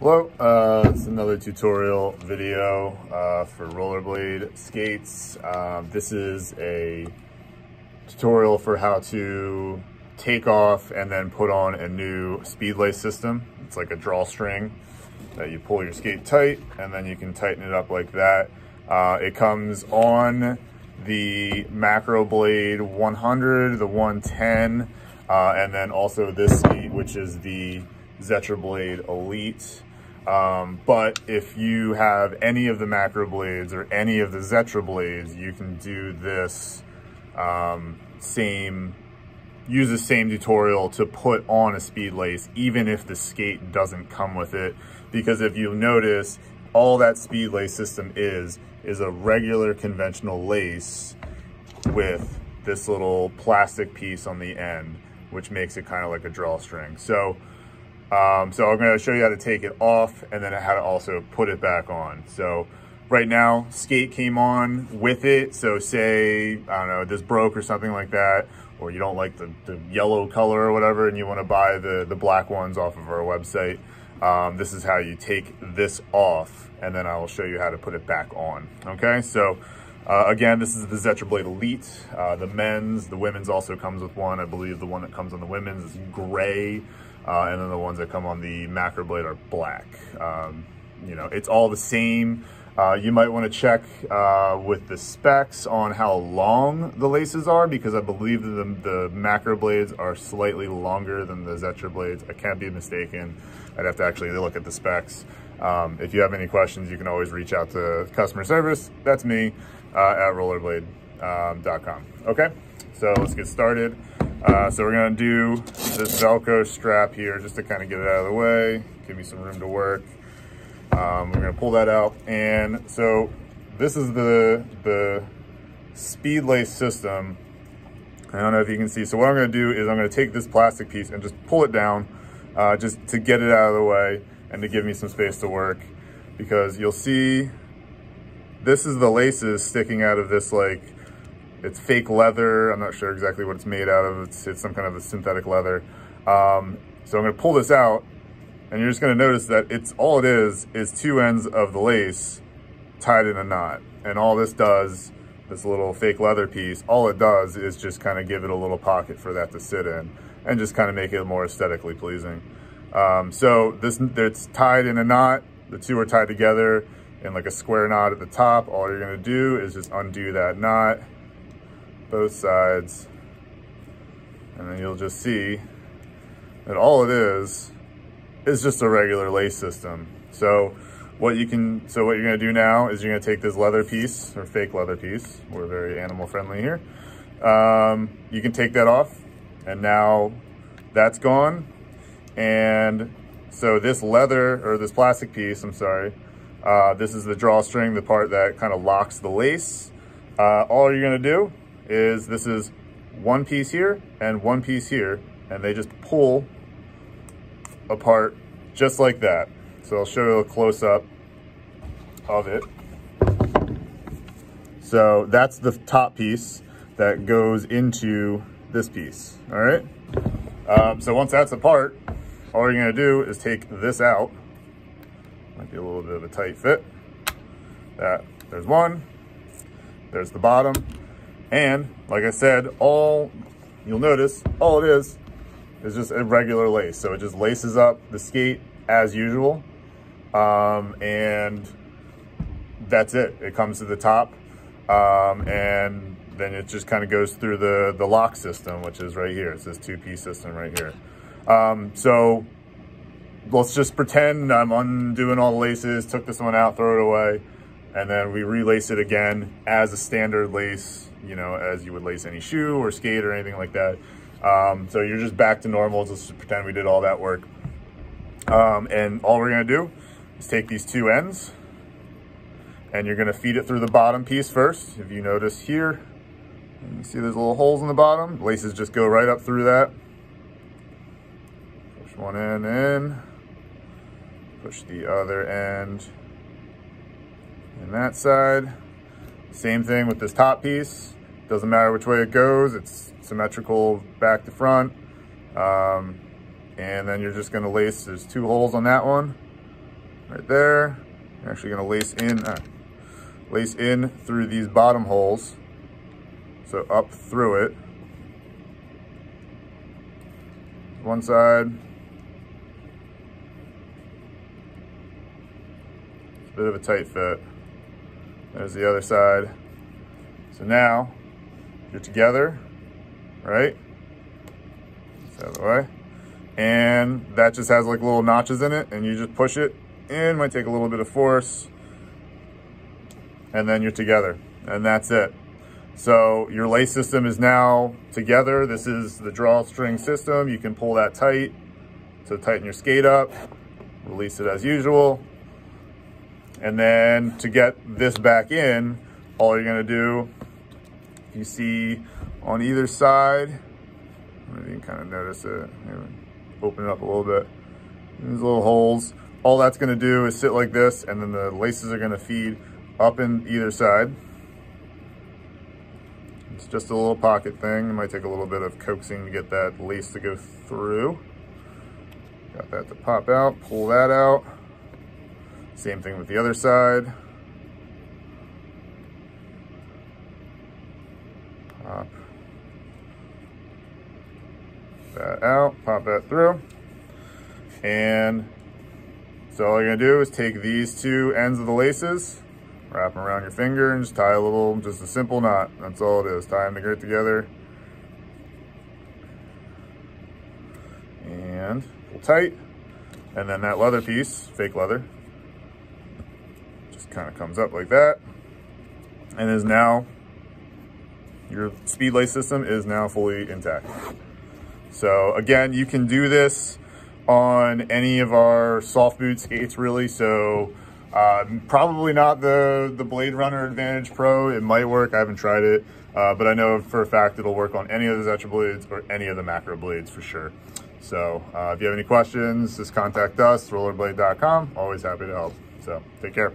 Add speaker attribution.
Speaker 1: Hello, uh, it's another tutorial video uh, for rollerblade skates. Um, this is a tutorial for how to take off and then put on a new speed lace system. It's like a drawstring that you pull your skate tight and then you can tighten it up like that. Uh, it comes on the Macro Blade 100, the 110, uh, and then also this seat, which is the Zetrablade Elite. Um, but if you have any of the macro blades or any of the Zetrablades, you can do this um, same, use the same tutorial to put on a speed lace, even if the skate doesn't come with it. Because if you notice, all that speed lace system is, is a regular conventional lace with this little plastic piece on the end, which makes it kind of like a drawstring. So um, so I'm gonna show you how to take it off and then how to also put it back on. So right now, skate came on with it. So say, I don't know, this broke or something like that, or you don't like the, the yellow color or whatever, and you wanna buy the, the black ones off of our website, um, this is how you take this off, and then I will show you how to put it back on, okay? So uh, again, this is the Zetrablade Elite. Uh, the men's, the women's also comes with one. I believe the one that comes on the women's is gray. Uh, and then the ones that come on the macro blade are black. Um, you know, it's all the same. Uh, you might want to check uh, with the specs on how long the laces are because I believe the, the macro blades are slightly longer than the Zetrablades. I can't be mistaken. I'd have to actually look at the specs. Um, if you have any questions, you can always reach out to customer service. That's me uh, at rollerblade.com. Um, okay, so let's get started. Uh, so we're gonna do this Velcro strap here just to kind of get it out of the way, give me some room to work. Um, we're gonna pull that out. And so this is the, the speed lace system. I don't know if you can see. So what I'm gonna do is I'm gonna take this plastic piece and just pull it down uh, just to get it out of the way and to give me some space to work because you'll see this is the laces sticking out of this like it's fake leather. I'm not sure exactly what it's made out of. It's, it's some kind of a synthetic leather. Um, so I'm gonna pull this out and you're just gonna notice that it's all it is, is two ends of the lace tied in a knot. And all this does, this little fake leather piece, all it does is just kind of give it a little pocket for that to sit in and just kind of make it more aesthetically pleasing. Um, so this it's tied in a knot. The two are tied together in like a square knot at the top. All you're gonna do is just undo that knot both sides. And then you'll just see that all it is, is just a regular lace system. So what you can, so what you're gonna do now is you're gonna take this leather piece, or fake leather piece, we're very animal friendly here. Um, you can take that off, and now that's gone. And so this leather, or this plastic piece, I'm sorry, uh, this is the drawstring, the part that kind of locks the lace. Uh, all you're gonna do is this is one piece here and one piece here, and they just pull apart just like that. So I'll show you a close up of it. So that's the top piece that goes into this piece, all right? Um, so once that's apart, all you're gonna do is take this out. Might be a little bit of a tight fit. That, there's one, there's the bottom, and like I said, all you'll notice, all it is, is just a regular lace. So it just laces up the skate as usual. Um, and that's it. It comes to the top. Um, and then it just kind of goes through the, the lock system, which is right here. It's this two-piece system right here. Um, so let's just pretend I'm undoing all the laces, took this one out, throw it away, and then we relace it again as a standard lace you know, as you would lace any shoe or skate or anything like that. Um, so you're just back to normal. Just pretend we did all that work. Um, and all we're gonna do is take these two ends and you're gonna feed it through the bottom piece first. If you notice here, you see there's little holes in the bottom. Laces just go right up through that. Push one end in, push the other end in that side. Same thing with this top piece. Doesn't matter which way it goes, it's symmetrical back to front. Um, and then you're just gonna lace, there's two holes on that one. right there. You're actually gonna lace in, uh, lace in through these bottom holes. So up through it. One side. It's a bit of a tight fit. There's the other side. So now you're together, right? Out of the way. And that just has like little notches in it and you just push it in, might take a little bit of force and then you're together and that's it. So your lace system is now together. This is the drawstring system. You can pull that tight to tighten your skate up, release it as usual. And then to get this back in, all you're gonna do, you see on either side, you can kind of notice it, open it up a little bit. These little holes, all that's gonna do is sit like this and then the laces are gonna feed up in either side. It's just a little pocket thing. It might take a little bit of coaxing to get that lace to go through. Got that to pop out, pull that out. Same thing with the other side. Pop that out, pop that through. And so all you're gonna do is take these two ends of the laces, wrap them around your finger and just tie a little, just a simple knot. That's all it is, tie them together. And pull tight. And then that leather piece, fake leather, kind of comes up like that. And is now, your speed lace system is now fully intact. So again, you can do this on any of our soft boot skates really. So uh, probably not the, the Blade Runner Advantage Pro. It might work, I haven't tried it, uh, but I know for a fact it'll work on any of the Zetrablades or any of the macro blades for sure. So uh, if you have any questions, just contact us, rollerblade.com. Always happy to help. So take care.